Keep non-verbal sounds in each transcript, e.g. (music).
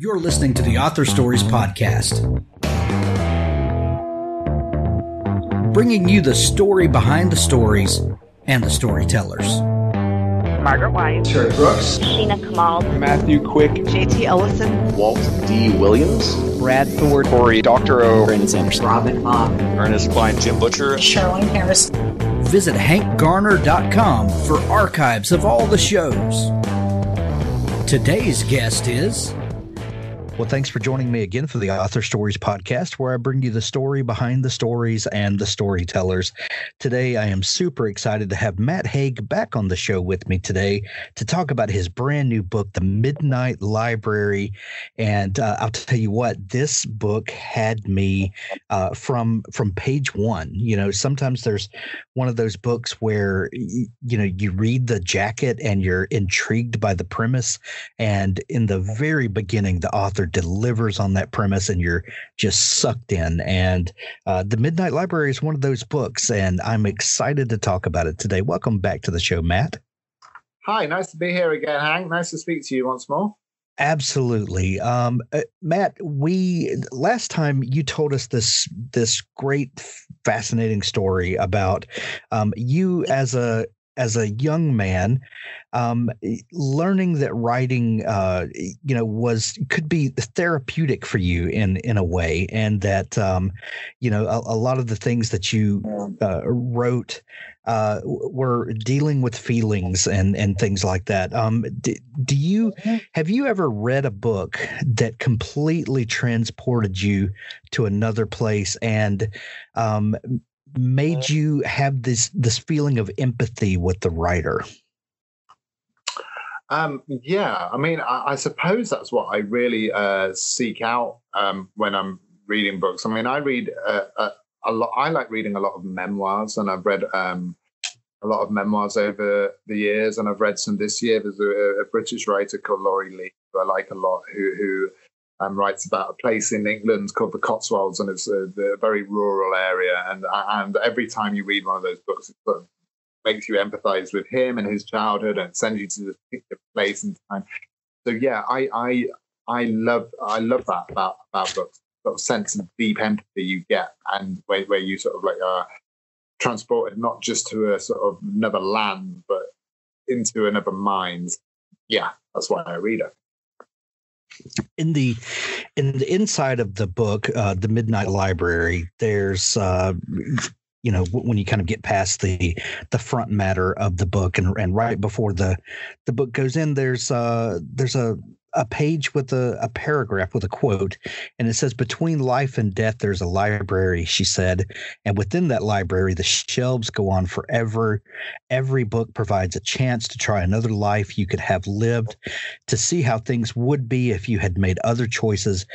You're listening to the Author Stories Podcast, bringing you the story behind the stories and the storytellers. Margaret White, Terry Brooks, Sheena Kamal, Matthew Quick, JT Ellison, Walt D. Williams, Brad Thor, Cory Doctorow, Brandon Sanderson, Robin Mock, Ernest Cline, Jim Butcher, Charlaine Harris. Visit hankgarner.com for archives of all the shows. Today's guest is. Well, thanks for joining me again for the Author Stories podcast, where I bring you the story behind the stories and the storytellers. Today, I am super excited to have Matt Haig back on the show with me today to talk about his brand new book, The Midnight Library. And uh, I'll tell you what, this book had me uh, from from page one. You know, sometimes there's one of those books where you, you know you read the jacket and you're intrigued by the premise, and in the very beginning, the author delivers on that premise and you're just sucked in. And uh, The Midnight Library is one of those books, and I'm excited to talk about it today. Welcome back to the show, Matt. Hi, nice to be here again, Hank. Nice to speak to you once more. Absolutely, um, uh, Matt. We last time you told us this this great, fascinating story about um, you as a as a young man um, learning that writing uh, you know was could be therapeutic for you in in a way and that um, you know a, a, lot of the things that you uh, wrote uh, were dealing with feelings and and things like that. Um, do, do you have you ever read a book that completely transported you to another place and um, made you have this this feeling of empathy with the writer? Um, yeah, I mean, I, I, suppose that's what I really uh, seek out um, when I'm reading books. I mean, I read uh, a, a, lot. I like reading a lot of memoirs, and I've read um, a lot of memoirs over the years, and I've read some this year. There's a, a British writer called Laurie Lee, who I like a lot, who who writes about a place in England called the Cotswolds, and it's a, a, very rural area. And and every time you read one of those books, it sort of makes you empathise with him and his childhood, and sends you to this particular place and time. So yeah, I I I love I love that about about books. Sort of sense of deep empathy you get, and where where you sort of like are transported not just to a sort of another land, but into another mind. Yeah, that's why I read it in the in the inside of the book uh, the midnight library there's uh, you know when you kind of get past the the front matter of the book and and right before the the book goes in there's uh there's a a page with a, a paragraph with a quote, and it says, Between life and death, there's a library, she said. And within that library, the shelves go on forever. Every book provides a chance to try another life you could have lived, to see how things would be if you had made other choices.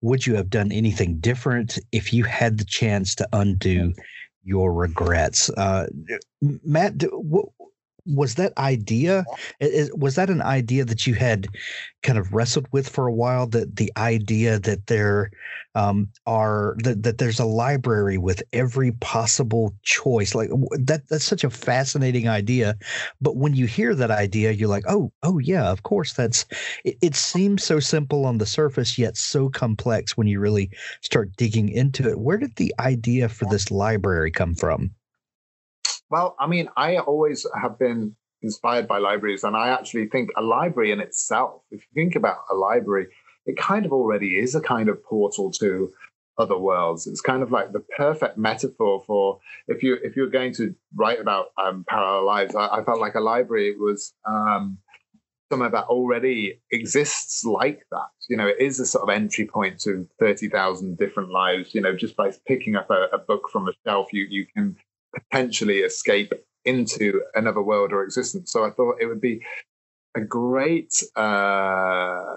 Would you have done anything different if you had the chance to undo your regrets? Uh, Matt, what, was that idea was that an idea that you had kind of wrestled with for a while that the idea that there um, are that, that there's a library with every possible choice? Like that that's such a fascinating idea but when you hear that idea you're like oh oh yeah of course that's it, it seems so simple on the surface yet so complex when you really start digging into it. Where did the idea for this library come from well, I mean, I always have been inspired by libraries, and I actually think a library in itself, if you think about a library, it kind of already is a kind of portal to other worlds. It's kind of like the perfect metaphor for if you if you're going to write about um, parallel lives. I, I, felt like a library was um, somewhere that already exists like that. You know, it is a sort of entry point to thirty thousand different lives. You know, just by picking up a, a book from a shelf, you you can potentially escape into another world or existence. So I thought it would be a great uh,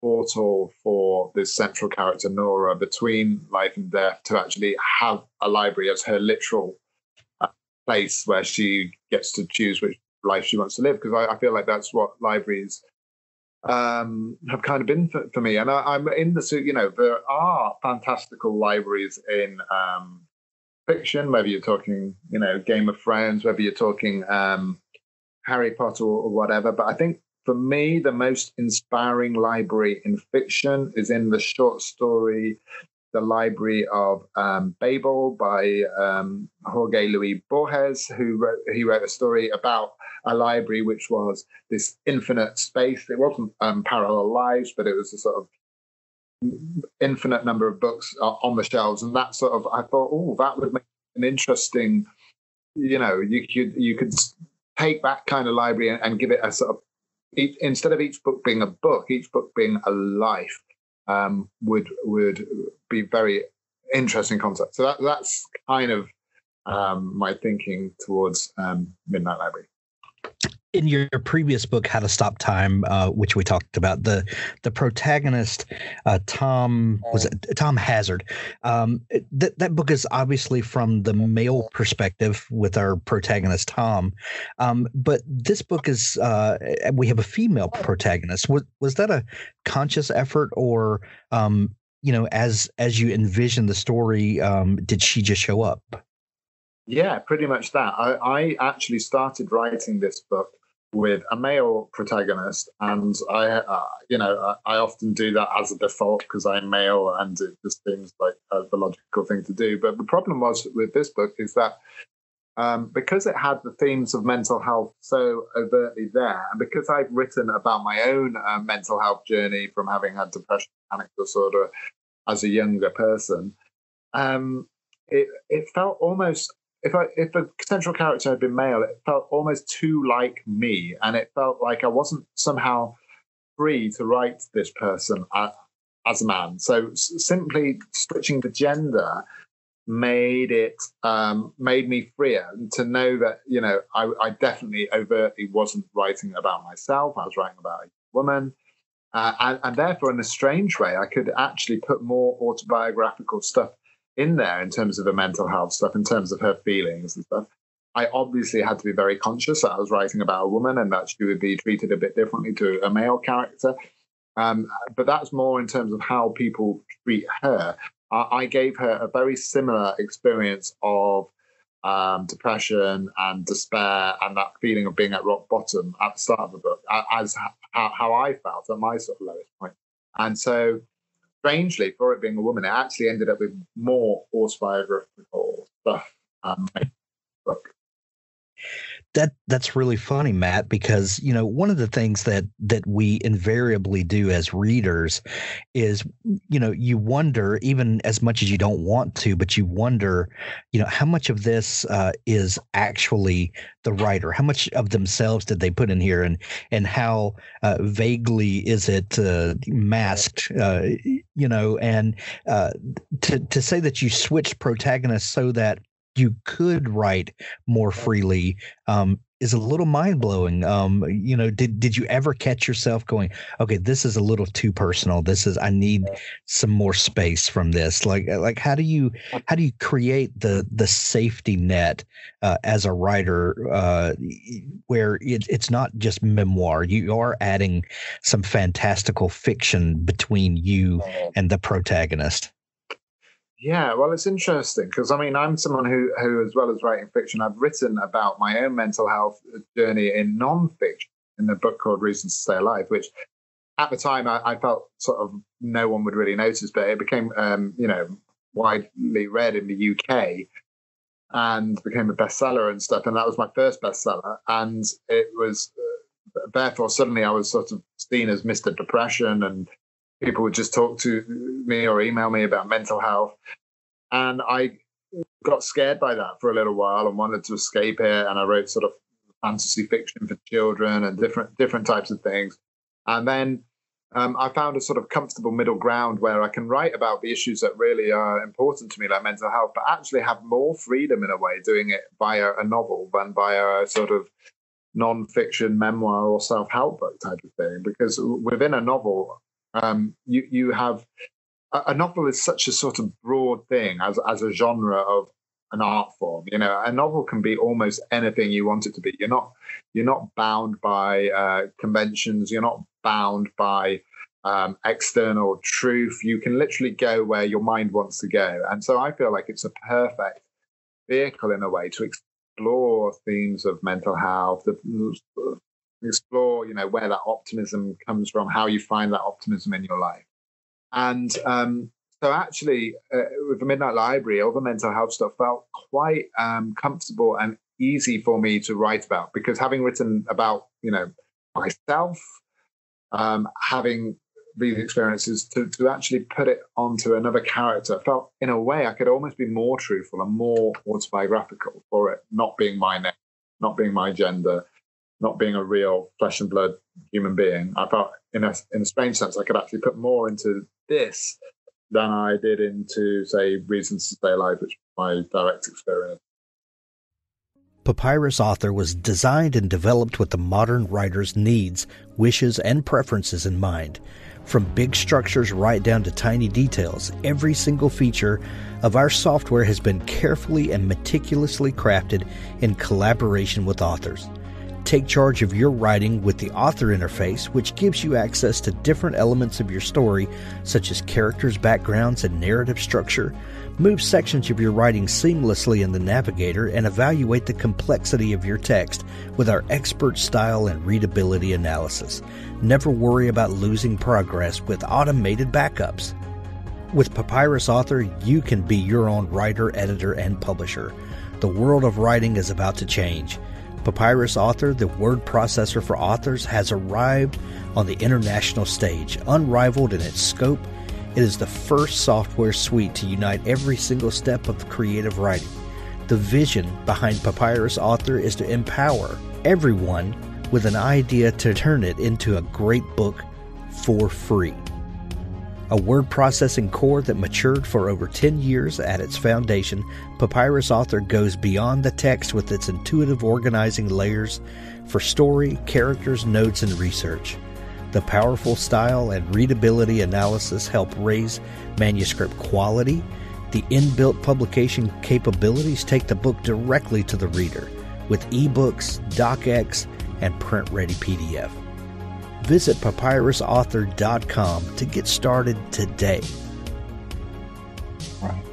portal for this central character, Nora, between life and death to actually have a library as her literal uh, place where she gets to choose which life she wants to live. Because I, I, feel like that's what libraries um, have kind of been for, for me. And I, am in the, suit, you know, there are fantastical libraries in um, fiction, whether you're talking, you know, Game of Thrones, whether you're talking um, Harry Potter or, or, whatever. But I think for me, the most inspiring library in fiction is in the short story The Library of um, Babel by um, Jorge Luis Borges, who wrote, he wrote a story about a library which was this infinite space. It wasn't um, parallel lives, but it was a sort of infinite number of books uh, on the shelves. And that sort of, I thought, oh, that would make an interesting, you know, you could, you could take that kind of library and, and give it a sort of each, instead of each book being a book, each book being a life, um, would would be very interesting concept. So that that's kind of um, my thinking towards um, Midnight Library in your previous book how to stop time uh, which we talked about the the protagonist uh, tom was it tom hazard. Um, that that book is obviously from the male perspective with our protagonist tom. Um, but this book is uh, we have a female protagonist. Was, was that a conscious effort or um, you know as as you envision the story um, did she just show up? Yeah pretty much that. I, I actually started writing this book with a male protagonist, and I, uh, you know, I, I, often do that as a default because I'm male, and it just seems like uh, the logical thing to do. But the problem was with this book is that um, because it had the themes of mental health so overtly there, and because I've written about my own uh, mental health journey from having had depression, panic disorder as a younger person, um, it it felt almost if I if the central character had been male, it felt almost too like me, and it felt like I wasn't somehow free to write this person as, as a man. So simply switching the gender made it um, made me freer to know that you know I, I, definitely overtly wasn't writing about myself. I was writing about a woman. Uh, and, and therefore, in a strange way, I could actually put more autobiographical stuff in there in terms of the mental health stuff, in terms of her feelings and stuff. I obviously had to be very conscious that I was writing about a woman and that she would be treated a bit differently to a male character. Um, but that's more in terms of how people treat her. I, I gave her a very similar experience of um, depression and despair and that feeling of being at rock bottom at the start of the book as how, how I felt at my sort of lowest point. And so strangely, for it being a woman, it actually ended up with more autobiographical stuff. Um, book that that's really funny matt because you know one of the things that that we invariably do as readers is you know you wonder even as much as you don't want to but you wonder you know how much of this uh, is actually the writer how much of themselves did they put in here and and how uh, vaguely is it uh, masked uh, you know and uh, to to say that you switched protagonists so that you could write more freely um, is a little mind blowing. Um, you know, did did you ever catch yourself going, okay, this is a little too personal. This is I need some more space from this. Like like how do you how do you create the the safety net uh, as a writer uh, where it, it's not just memoir. You are adding some fantastical fiction between you and the protagonist. Yeah, well, it's interesting because I mean, I'm someone who, who, as well as writing fiction, I've written about my own mental health journey in non-fiction in the book called Reasons to Stay Alive, which at the time I, I felt sort of no one would really notice, but it became, um, you know, widely read in the UK and became a bestseller and stuff. And that was my first bestseller, and it was uh, therefore suddenly I was sort of seen as Mr. Depression and people would just talk to me or email me about mental health. And I got scared by that for a little while and wanted to escape it. And I wrote sort of fantasy fiction for children and different different types of things. And then um, I found a sort of comfortable middle ground where I can write about the issues that really are important to me, like mental health, but actually have more freedom in a way doing it via a novel than via a sort of non-fiction memoir or self-help book type of thing. Because within a novel, um, you you have a, novel is such a sort of broad thing as as a genre of an art form. You know, a novel can be almost anything you want it to be. You're not you're not bound by uh, conventions. You're not bound by um, external truth. You can literally go where your mind wants to go. And so I feel like it's a perfect vehicle in a way to explore themes of mental health, the explore, you know, where that optimism comes from, how you find that optimism in your life. And um, so actually, uh, with the Midnight Library, all the mental health stuff felt quite um, comfortable and easy for me to write about because having written about, you know, myself, um, having these experiences to, to actually put it onto another character felt in a way I could almost be more truthful and more autobiographical for it not being my name, not being my gender, not being a real flesh and blood human being. I felt in a in a strange sense I could actually put more into this than I did into say Reasons to Stay Alive, which my direct experience. Papyrus Author was designed and developed with the modern writer's needs, wishes, and preferences in mind. From big structures right down to tiny details, every single feature of our software has been carefully and meticulously crafted in collaboration with authors. Take charge of your writing with the author interface, which gives you access to different elements of your story, such as characters, backgrounds, and narrative structure. Move sections of your writing seamlessly in the navigator and evaluate the complexity of your text with our expert style and readability analysis. Never worry about losing progress with automated backups. With Papyrus Author, you can be your own writer, editor, and publisher. The world of writing is about to change. Papyrus Author, the word processor for authors, has arrived on the international stage. Unrivaled in its scope, it is the first software suite to unite every single step of creative writing. The vision behind Papyrus Author is to empower everyone with an idea to turn it into a great book for free. A word processing core that matured for over 10 years at its foundation, Papyrus Author goes beyond the text with its intuitive organizing layers for story, characters, notes, and research. The powerful style and readability analysis help raise manuscript quality. The inbuilt publication capabilities take the book directly to the reader with ebooks, docx, and print ready PDF. Visit papyrusauthor.com to get started today. Right.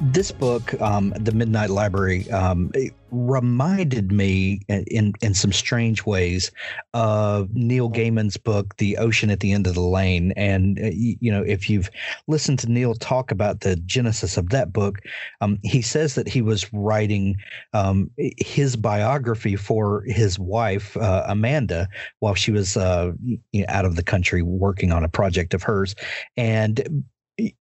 This book, um, The Midnight Library, um, reminded me in in some strange ways of Neil Gaiman's book The Ocean at the End of the Lane. And uh, you know if you've listened to Neil talk about the genesis of that book um, he says that he was writing um, his biography for his wife uh, Amanda while she was uh, out of the country working on a project of hers. And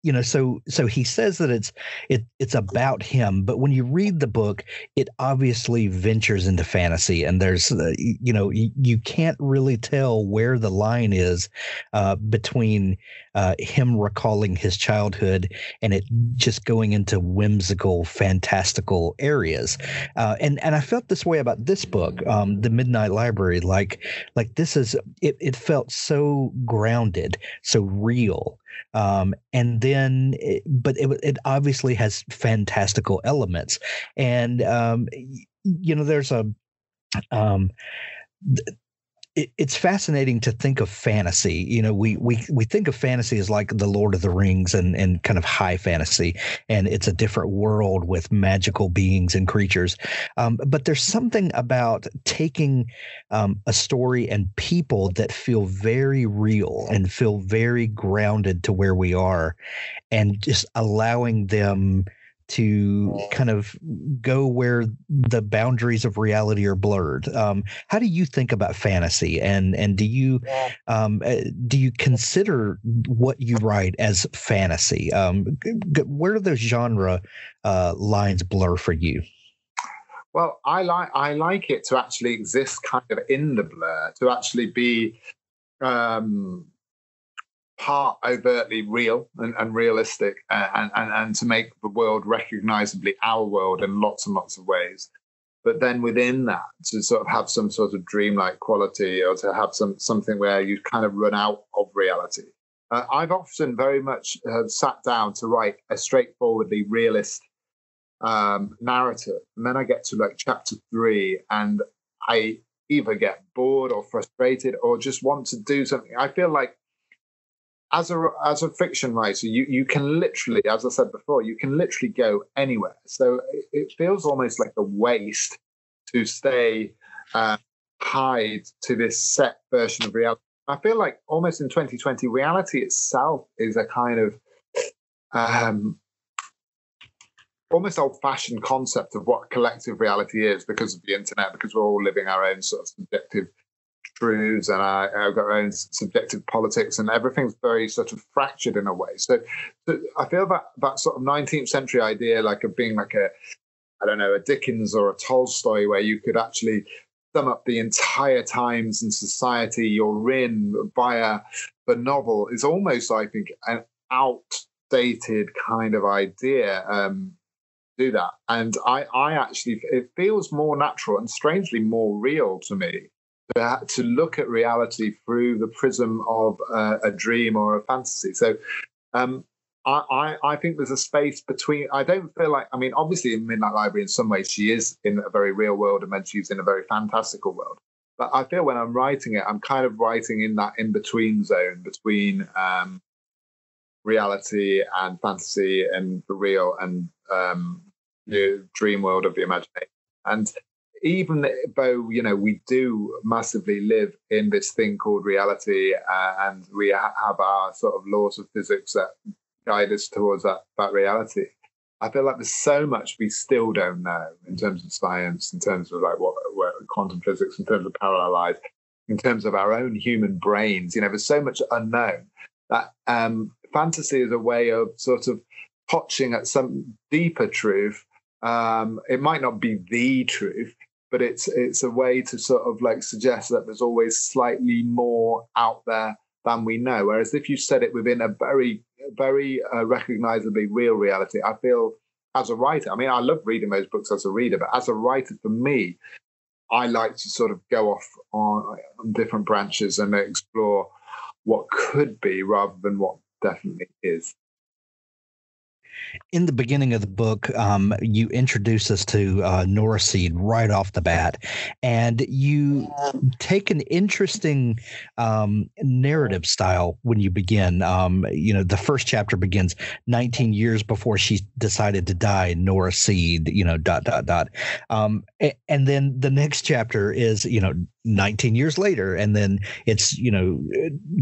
you know so so he says that it's it it's about him but when you read the book it obviously ventures into fantasy and there's uh, you know you, you, can't really tell where the line is uh, between uh, him recalling his childhood and it just going into whimsical fantastical areas. Uh, and and I felt this way about this book um, the Midnight Library like like this is it, it felt so grounded so real um, and then but it, it obviously has fantastical elements. And um, you know there's a um, it, it's fascinating to think of fantasy. You know, we we we think of fantasy as like the Lord of the Rings and and kind of high fantasy, and it's a different world with magical beings and creatures. Um, but there's something about taking um, a story and people that feel very real and feel very grounded to where we are, and just allowing them to kind of go where the boundaries of reality are blurred. Um, how do you think about fantasy, and and do you um, uh, do you consider what you write as fantasy? Um, where do those genre uh, lines blur for you? Well, I like I like it to actually exist kind of in the blur, to actually be um, part overtly real and, and realistic uh, and, and, and to make the world recognizably our world in lots and lots of ways. But then within that to sort of have some sort of dreamlike quality or to have some something where you kind of run out of reality. Uh, i've often very much uh, sat down to write a straightforwardly realist um, narrative. And then i get to like chapter three and i either get bored or frustrated or just want to do something. I feel like as a as a fiction writer, you you can literally, as I said before, you can literally go anywhere. So it, it feels almost like a waste to stay uh, tied to this set version of reality. I feel like almost in 2020, reality itself is a kind of um, almost old-fashioned concept of what collective reality is because of the internet, because we're all living our own sort of subjective truths and our, our own subjective politics, and everything's very sort of fractured in a way. So, so I feel that that sort of 19th century idea, like of being like a I don't know, a Dickens or a Tolstoy, where you could actually sum up the entire times and society you're in via the novel, is almost, I think, an outdated kind of idea. Um, do that, and I, I actually, it feels more natural and strangely more real to me to, look at reality through the prism of a dream or a fantasy. So, um, I, I, think there's a space between. I don't feel like. I mean, obviously, in Midnight Library, in some ways, she is in a very real world, and then she's in a very fantastical world. But I feel when I'm writing it, I'm kind of writing in that in between zone between um, reality and fantasy and the real and um, the dream world of the imagination. And even though you know we do massively live in this thing called reality, uh, and we ha- have our sort of laws of physics that guide us towards that, that reality. I feel like there's so much we still don't know in terms of science, in terms of like what, what quantum physics, in terms of parallel lives, in terms of our own human brains. You know, there's so much unknown that um, fantasy is a way of sort of touching at some deeper truth. Um, it might not be the truth, but it's it's a way to sort of like suggest that there's always slightly more out there than we know. Whereas if you said it within a very very uh, recognizably real reality. I feel as a writer, I mean, I love reading those books as a reader, but as a writer, for me, I like to sort of go off on, on different branches and explore what could be rather than what definitely is in the beginning of the book, um, you introduce us to uh, Nora Seed right off the bat, and you take an interesting um, narrative style when you begin. Um, you know, the first chapter begins 19 years before she decided to die. Nora Seed, you know, dot dot dot, um, and then the next chapter is you know 19 years later and then it's you know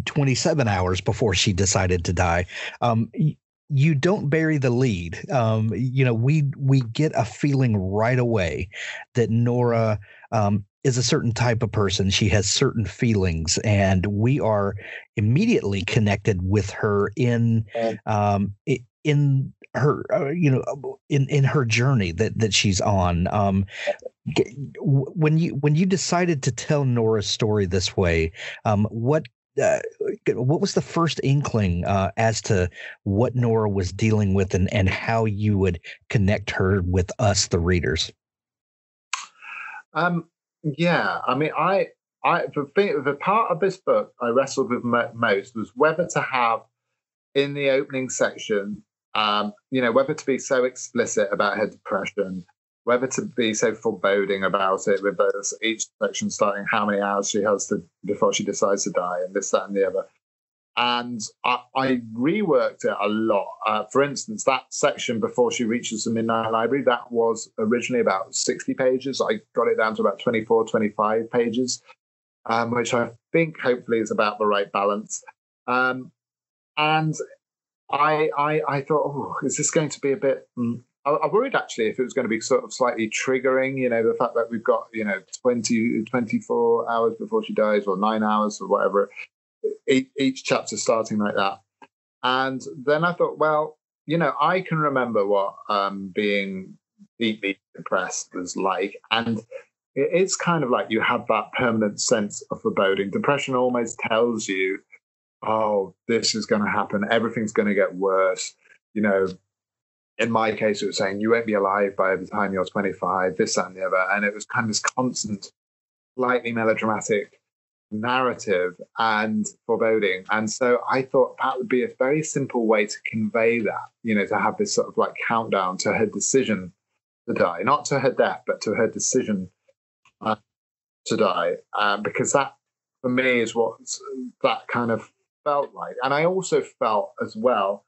27 hours before she decided to die um, you don't bury the lead. Um, you know, we we get a feeling right away that Nora um, is a certain type of person. She has certain feelings, and we are immediately connected with her in um, in her uh, you know in in her journey that that she's on. Um, when you when you decided to tell Nora's story this way, um, what uh, what was the first inkling uh, as to what Nora was dealing with and, and how you would connect her with us, the readers? Um, yeah, I mean, I, I, the, thing, the part of this book I wrestled with most was whether to have in the opening section, um, you know, whether to be so explicit about her depression whether to be so foreboding about it with those, each section starting how many hours she has to before she decides to die and this that and the other and I, I reworked it a lot. Uh, for instance, that section before she reaches the Midnight Library, that was originally about 60 pages. I got it down to about 24, 25 pages, um, which I think hopefully is about the right balance. Um, and I, I, I thought, oh, is this going to be a bit mm, I, worried actually if it was going to be sort of slightly triggering, you know, the fact that we've got, you know, 20, 24 hours before she dies or nine hours or whatever, each, each chapter starting like that. And then I thought, well, you know, I can remember what um, being deeply depressed was like. And it's kind of like you have that permanent sense of foreboding. Depression almost tells you, oh, this is going to happen. Everything's going to get worse. You know, in my case, it was saying you won't be alive by the time you're 25, this, that, and the other. And it was kind of this constant, slightly melodramatic narrative and foreboding. And so I thought that would be a very simple way to convey that, you know, to have this sort of like countdown to her decision to die, not to her death, but to her decision uh, to die. Um, because that, for me, is what that kind of felt like. And I also felt as well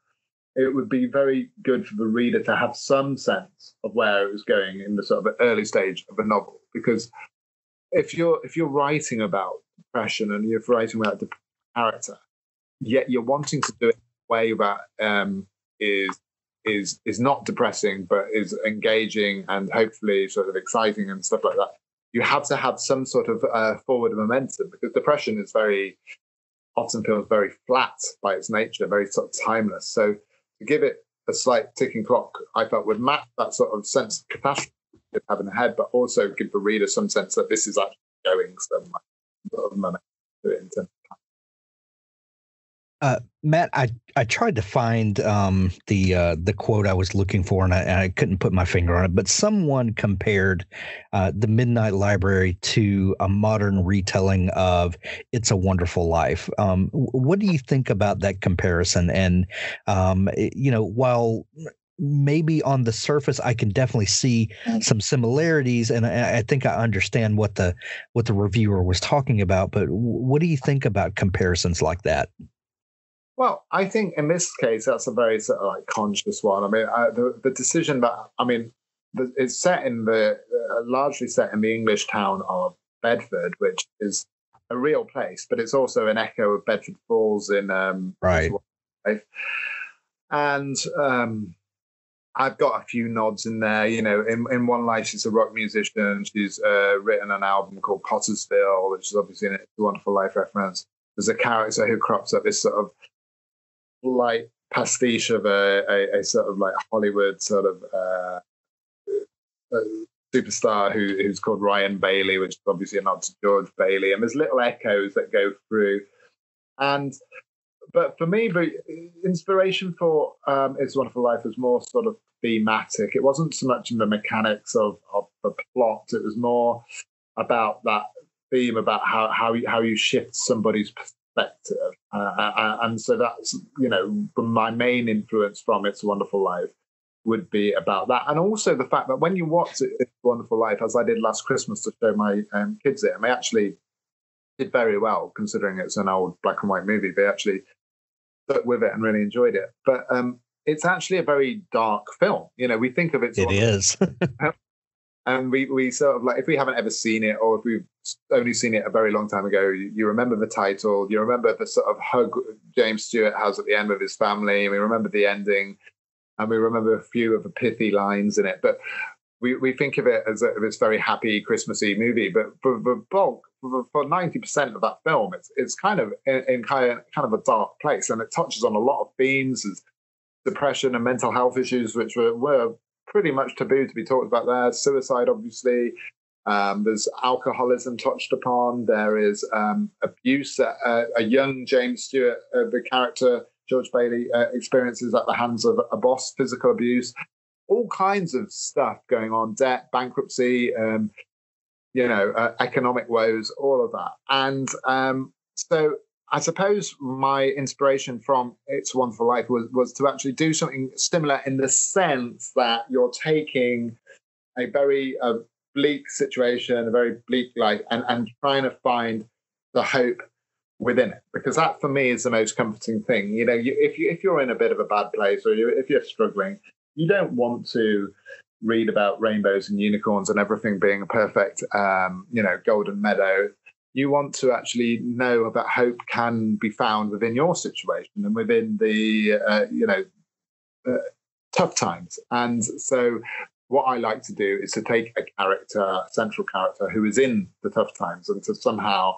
it would be very good for the reader to have some sense of where it was going in the sort of early stage of a novel because if you're if you're writing about depression and you're writing about the character, yet you're wanting to do it in a way that um, is is is not depressing but is engaging and hopefully sort of exciting and stuff like that. You have to have some sort of uh, forward momentum because depression is very often feels very flat by its nature, very sort of timeless. So to give it a slight ticking clock, I felt would match that sort of sense of catastrophe you have in head, but also give the reader some sense that this is actually going somewhere. Sort of Uh, Matt, I, I tried to find um, the uh, the quote I was looking for, and I, and I couldn't put my finger on it. But someone compared uh, the Midnight Library to a modern retelling of "It's a Wonderful Life." Um, what do you think about that comparison? And um, it- you know, while maybe on the surface I can definitely see some similarities, and I, I think I understand what the what the reviewer was talking about. But what do you think about comparisons like that? Well, I think in this case, that's a very sort of like conscious one. I mean, uh, the the decision that I mean, the, it's set in the uh, largely set in the English town of Bedford, which is a real place, but it's also an echo of Bedford Falls in um, Right. life. And um, I've got a few nods in there. You know, in, in one life, she's a rock musician. She's uh, written an album called Pottersville, which is obviously a wonderful life reference. There's a character who crops up this sort of light pastiche of a, a, a sort of like Hollywood sort of uh, uh, superstar who, who's called Ryan Bailey, which is obviously a nod to George Bailey. And there's little echoes that go through. And but for me, the inspiration for um, It's a Wonderful Life was more sort of thematic. It wasn't so much in the mechanics of, of the plot. It was more about that theme about how how you, how you shift somebody's perspective. Uh, uh, and so that's you know my main influence from It's a Wonderful Life would be about that, and also the fact that when you watch it, It's a Wonderful Life, as I did last Christmas to show my um, kids it, and they actually did very well considering it's an old black and white movie. They actually stuck with it and really enjoyed it. But um, it's actually a very dark film. You know, we think of it. It is. (laughs) and we we sort of like if we haven't ever seen it or if we've only seen it a very long time ago you, you remember the title you remember the sort of hug james stewart has at the end with his family and we remember the ending and we remember a few of the pithy lines in it. But we, we think of it as a, this very happy christmassy movie. But for the bulk for, for 90% of that film it's it's kind of in, in kind of kind of a dark place and it touches on a lot of themes as depression and mental health issues which were, were pretty much taboo to be talked about there. Suicide, obviously. Um, there's alcoholism touched upon. There is um, abuse. Uh, a young James Stewart, uh, the character George Bailey, uh, experiences at the hands of a boss, physical abuse, all kinds of stuff going on, debt, bankruptcy, um, you know, uh, economic woes, all of that. And um, so I suppose my inspiration from It's a Wonderful Life was, was to actually do something similar in the sense that you're taking a very uh, bleak situation, a very bleak life, and, and trying to find the hope within it. Because that, for me, is the most comforting thing. You know, you, if you if you're in a bit of a bad place or you, if you're struggling, you don't want to read about rainbows and unicorns and everything being a perfect, um, you know, golden meadow you want to actually know that hope can be found within your situation and within the uh, you know uh, tough times. And so what i like to do is to take a character a central character who is in the tough times and to somehow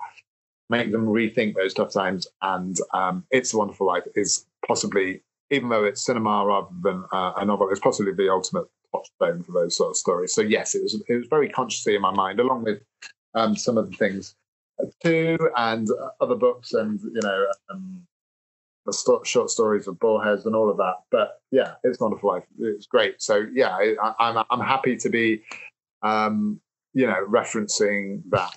make them rethink those tough times. And um, it's a wonderful life is possibly even though it's cinema rather than uh, a novel it's possibly the ultimate touchstone for those sort of stories. So yes it was it was very consciously in my mind along with um, some of the things too, and other books, and you know, um, the short stories of Borges and all of that. But yeah, it's wonderful life. It's great. So yeah, I, I'm I'm happy to be, um, you know, referencing that.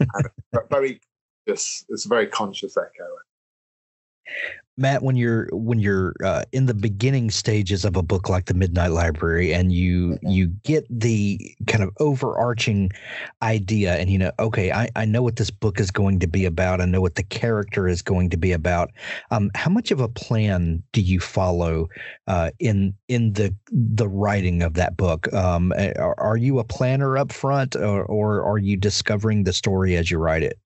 very just it's a very conscious echo. Matt, when you're when you're uh, in the beginning stages of a book like the Midnight Library, and you you get the kind of overarching idea, and you know, okay, I, I know what this book is going to be about. I know what the character is going to be about. Um, how much of a plan do you follow uh, in in the the writing of that book? Um, are, are you a planner up front, or, or are you discovering the story as you write it?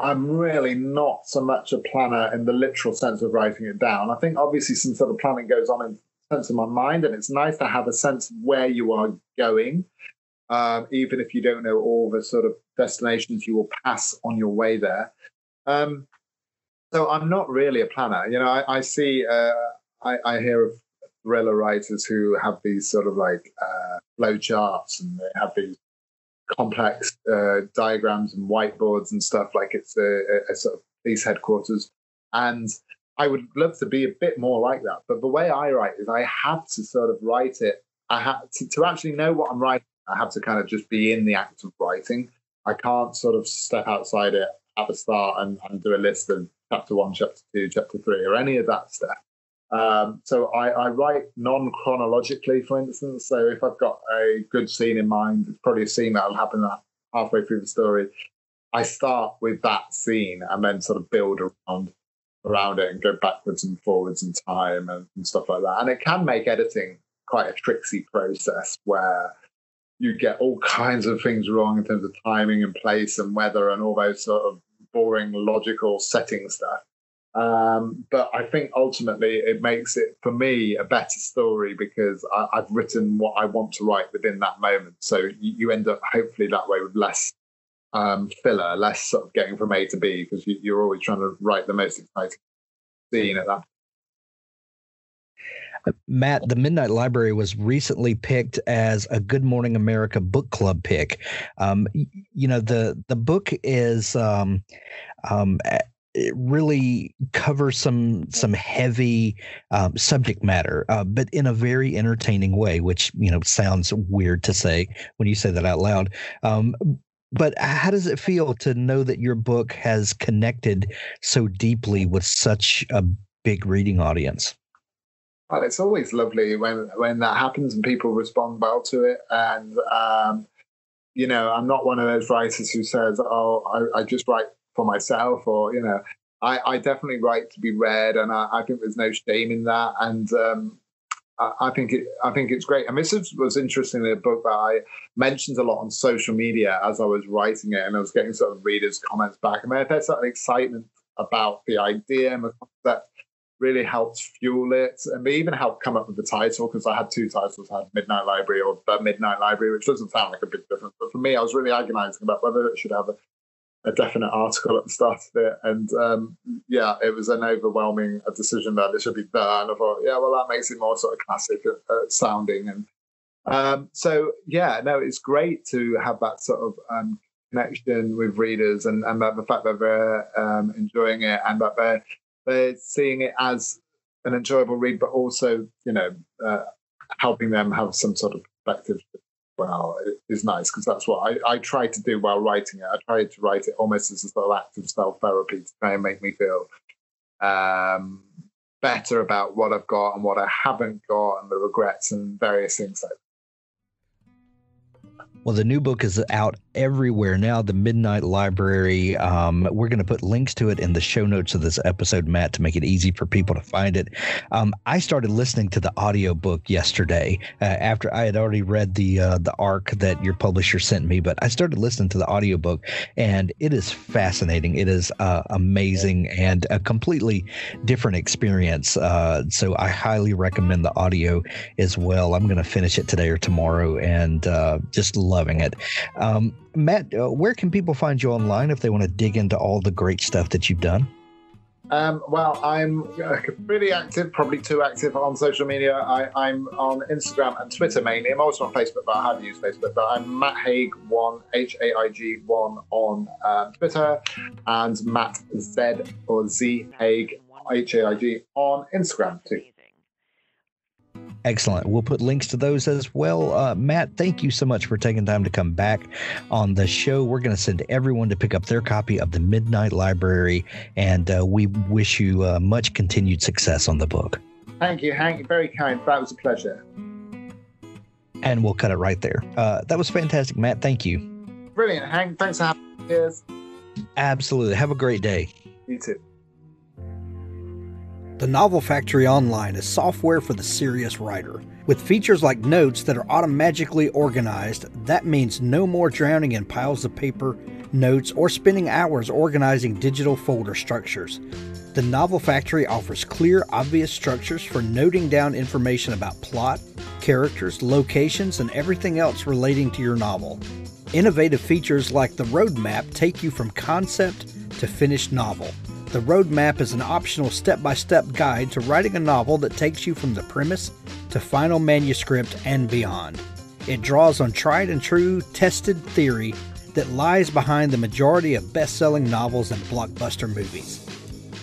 I'm really not so much a planner in the literal sense of writing it down. I think obviously some sort of planning goes on in sense of my mind, and it's nice to have a sense of where you are going, um, even if you don't know all the sort of destinations you will pass on your way there. Um, so I'm not really a planner. You know, I, I see, uh, I, I, hear of thriller writers who have these sort of like uh, flow charts, and they have these complex uh, diagrams and whiteboards and stuff like it's a, a, sort of police headquarters. And I would love to be a bit more like that. But the way I write is I have to sort of write it. I have to, to actually know what I'm writing. I have to kind of just be in the act of writing. I can't sort of step outside it at the start and, and do a list of chapter one, chapter two, chapter three, or any of that stuff. Um, so I, I write non-chronologically, for instance. So if I've got a good scene in mind, it's probably a scene that'll happen halfway through the story. I start with that scene and then sort of build around around it and go backwards and forwards in time and, and stuff like that. And it can make editing quite a tricksy process where you get all kinds of things wrong in terms of timing and place and weather and all those sort of boring logical setting stuff. Um, but I think ultimately it makes it for me a better story because I, have written what I want to write within that moment. So you, you end up hopefully that way with less um, filler, less sort of getting from A to B because you, you're always trying to write the most exciting scene at that Matt, the Midnight Library was recently picked as a Good Morning America book club pick. Um, you know the the book is um, um, it really covers some some heavy um, subject matter, uh, but in a very entertaining way, which you know sounds weird to say when you say that out loud. Um, but how does it feel to know that your book has connected so deeply with such a big reading audience? Well, it's always lovely when when that happens and people respond well to it. And um, you know, I'm not one of those writers who says, "Oh, I, I just write for myself or you know I, I definitely write to be read and I, I, think there's no shame in that. And um, I, think it I think it's great. And this was interesting in a book that I mentioned a lot on social media as I was writing it and I was getting sort of readers comments back. I and there's of excitement about the idea and the concept really helped fuel it and they even helped come up with the title because I had two titles. I had Midnight Library or The Midnight Library which doesn't sound like a big difference but for me I was really agonizing about whether it should have a a definite article at the start of it. And um, yeah, it was an overwhelming decision that it should be done. I thought, yeah, well, that makes it more sort of classic uh, sounding. And um, so, yeah, no, it's great to have that sort of um, connection with readers and, and that the fact that they're um, enjoying it and that they're, they're seeing it as an enjoyable read, but also, you know, uh, helping them have some sort of perspective well is nice because that's what I, I try to do while writing it. I try to write it almost as a sort of act of self therapy to try and make me feel um, better about what I've got and what I haven't got and the regrets and various things like. Well, the new book is out everywhere now. The Midnight Library. Um, we're going to put links to it in the show notes of this episode, Matt, to make it easy for people to find it. Um, I started listening to the audiobook yesterday uh, after I had already read the uh, the arc that your publisher sent me, but I started listening to the audiobook, and it is fascinating. It is uh, amazing and a completely different experience. Uh, so I highly recommend the audio as well. I'm going to finish it today or tomorrow, and uh, just loving it. Um, Matt, uh, where can people find you online if they want to dig into all the great stuff that you've done? Um, well, I'm uh, pretty active, probably too active on social media. I, am on Instagram and Twitter mainly. I'm also on Facebook, but I haven't used Facebook. But I'm Matt Haig one H A I G one on um, Twitter, and Matt Z or Z Haig H A I G on Instagram too. Excellent. We'll put links to those as well. Uh, Matt, thank you so much for taking time to come back on the show. We're going to send everyone to pick up their copy of the Midnight Library, and uh, we wish you uh, much continued success on the book. Thank you, Hank. Very kind. That was a pleasure. And we'll cut it right there. Uh, that was fantastic, Matt. Thank you. Brilliant, Hank. Thanks for having me. Cheers. Absolutely. Have a great day. You too. The Novel Factory Online is software for the serious writer. With features like notes that are automatically organized, that means no more drowning in piles of paper, notes, or spending hours organizing digital folder structures. The Novel Factory offers clear, obvious structures for noting down information about plot, characters, locations, and everything else relating to your novel. Innovative features like the roadmap take you from concept to finished novel. The roadmap is an optional step by step guide to writing a novel that takes you from the premise to final manuscript and beyond. It draws on tried and true, tested theory that lies behind the majority of best selling novels and blockbuster movies.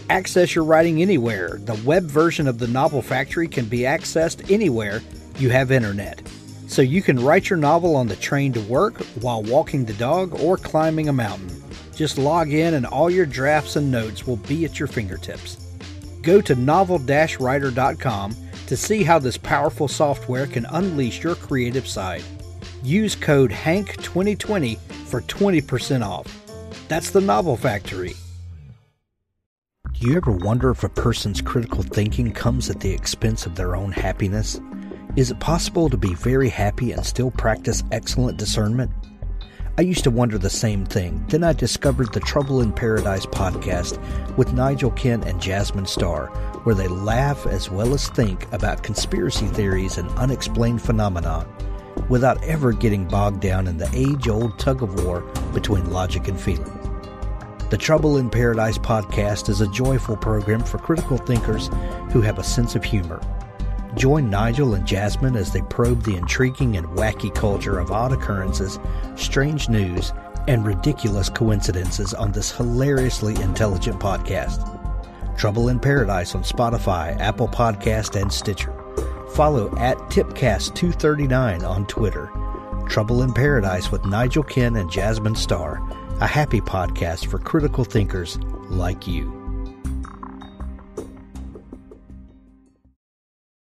Access your writing anywhere. The web version of the Novel Factory can be accessed anywhere you have internet. So you can write your novel on the train to work, while walking the dog, or climbing a mountain. Just log in and all your drafts and notes will be at your fingertips. Go to novel writer.com to see how this powerful software can unleash your creative side. Use code HANK2020 for 20% off. That's the Novel Factory. Do you ever wonder if a person's critical thinking comes at the expense of their own happiness? Is it possible to be very happy and still practice excellent discernment? I used to wonder the same thing. Then I discovered the Trouble in Paradise podcast with Nigel Kent and Jasmine Starr, where they laugh as well as think about conspiracy theories and unexplained phenomena without ever getting bogged down in the age old tug of war between logic and feeling. The Trouble in Paradise podcast is a joyful program for critical thinkers who have a sense of humor. Join Nigel and Jasmine as they probe the intriguing and wacky culture of odd occurrences, strange news, and ridiculous coincidences on this hilariously intelligent podcast. Trouble in Paradise on Spotify, Apple Podcast, and Stitcher. Follow at Tipcast239 on Twitter. Trouble in Paradise with Nigel Kent and Jasmine Starr, a happy podcast for critical thinkers like you.